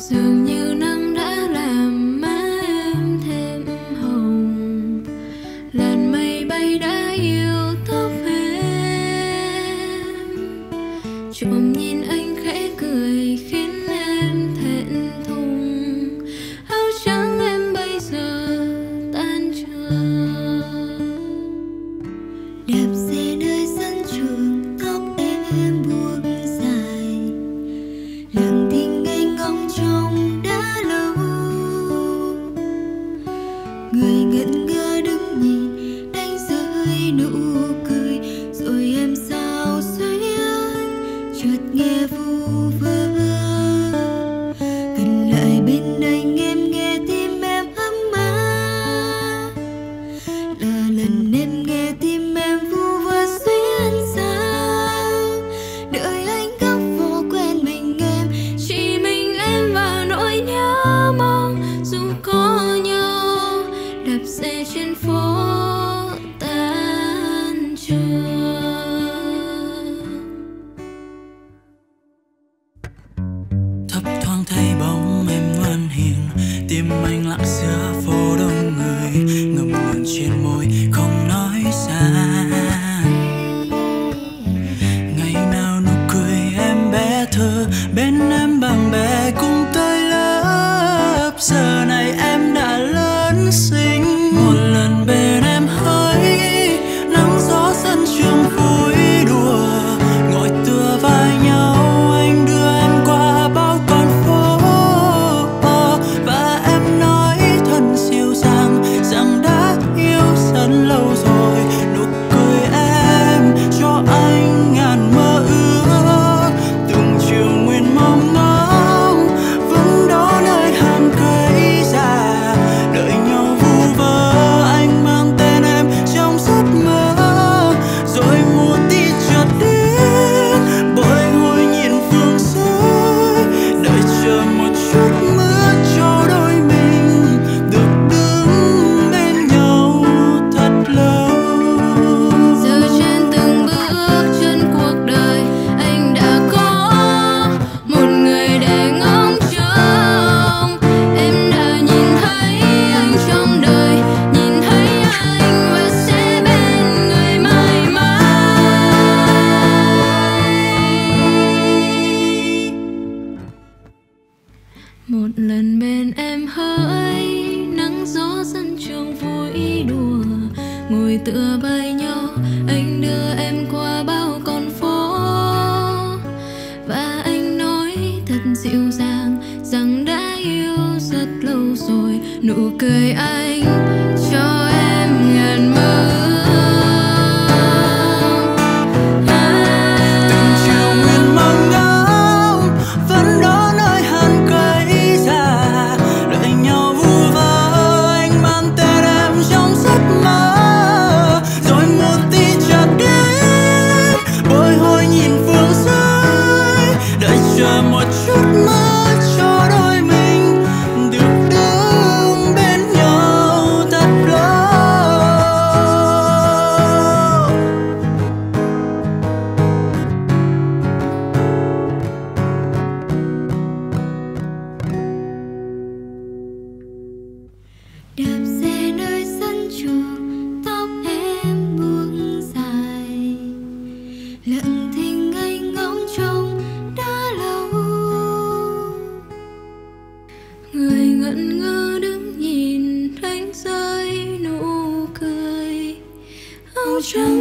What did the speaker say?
dường như nắng đã làm má em thêm hồng. Làn mây bay đã yêu tóc em. Trộm nhìn thấy bóng em ngoan hiền, tim anh lặng giữa phố đông người, ngập ngừng trên môi không nói ra. Ngày nào nụ cười em bé thơ, bên em bằng bé ngồi tựa vai nhau, anh đưa em qua bao con phố. Và anh nói thật dịu dàng rằng đã yêu rất lâu rồi, nụ cười anh 真